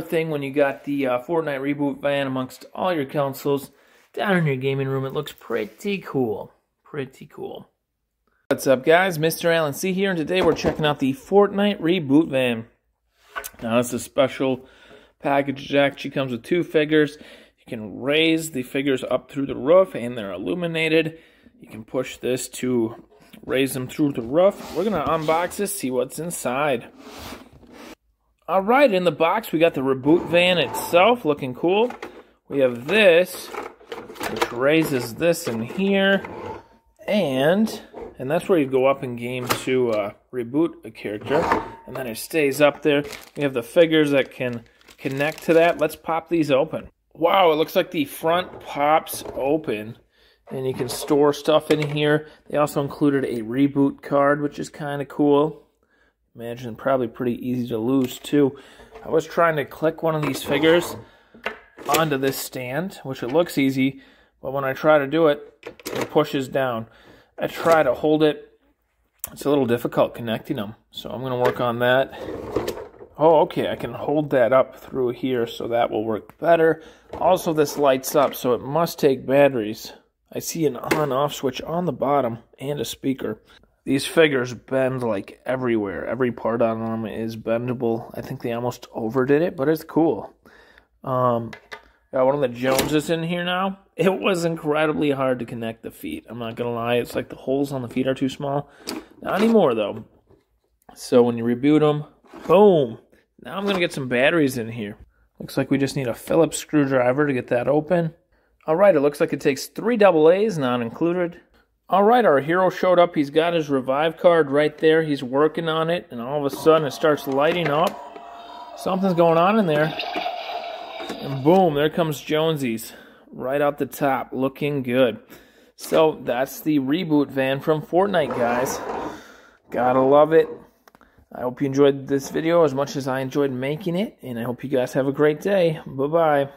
thing when you got the uh, Fortnite reboot van amongst all your consoles down in your gaming room. It looks pretty cool. Pretty cool. What's up, guys? Mr. Alan C here, and today we're checking out the Fortnite reboot van. Now, it's a special package. It actually comes with two figures. You can raise the figures up through the roof, and they're illuminated. You can push this to raise them through the roof. We're going to unbox this, see what's inside. All right, in the box, we got the reboot van itself, looking cool. We have this, which raises this in here, and and that's where you go up in game to uh, reboot a character, and then it stays up there. We have the figures that can connect to that. Let's pop these open. Wow, it looks like the front pops open, and you can store stuff in here. They also included a reboot card, which is kind of cool. Imagine probably pretty easy to lose too. I was trying to click one of these figures onto this stand, which it looks easy, but when I try to do it, it pushes down. I try to hold it. It's a little difficult connecting them, so I'm going to work on that. Oh, okay, I can hold that up through here, so that will work better. Also, this lights up, so it must take batteries. I see an on-off switch on the bottom and a speaker. These figures bend like everywhere. Every part on them is bendable. I think they almost overdid it, but it's cool. Um, got one of the Joneses in here now. It was incredibly hard to connect the feet. I'm not gonna lie. It's like the holes on the feet are too small. Not anymore though. So when you reboot them, boom. Now I'm gonna get some batteries in here. Looks like we just need a Phillips screwdriver to get that open. All right, it looks like it takes three double A's, not included. All right, our hero showed up. He's got his revive card right there. He's working on it, and all of a sudden it starts lighting up. Something's going on in there. And boom, there comes Jonesy's right out the top, looking good. So that's the reboot van from Fortnite, guys. Gotta love it. I hope you enjoyed this video as much as I enjoyed making it, and I hope you guys have a great day. Bye-bye.